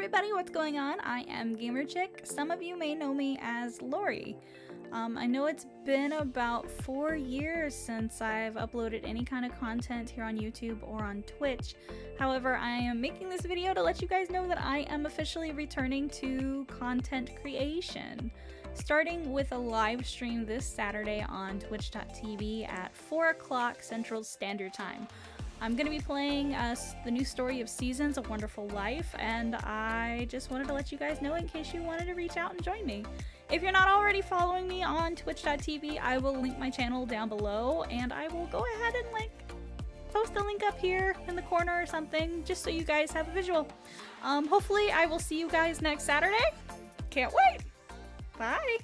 everybody, what's going on? I am Gamer Chick. Some of you may know me as Lori. Um, I know it's been about four years since I've uploaded any kind of content here on YouTube or on Twitch. However, I am making this video to let you guys know that I am officially returning to content creation. Starting with a live stream this Saturday on twitch.tv at 4 o'clock Central Standard Time. I'm going to be playing uh, the new story of Seasons, A Wonderful Life, and I just wanted to let you guys know in case you wanted to reach out and join me. If you're not already following me on twitch.tv, I will link my channel down below, and I will go ahead and like post a link up here in the corner or something, just so you guys have a visual. Um, hopefully I will see you guys next Saturday. Can't wait! Bye!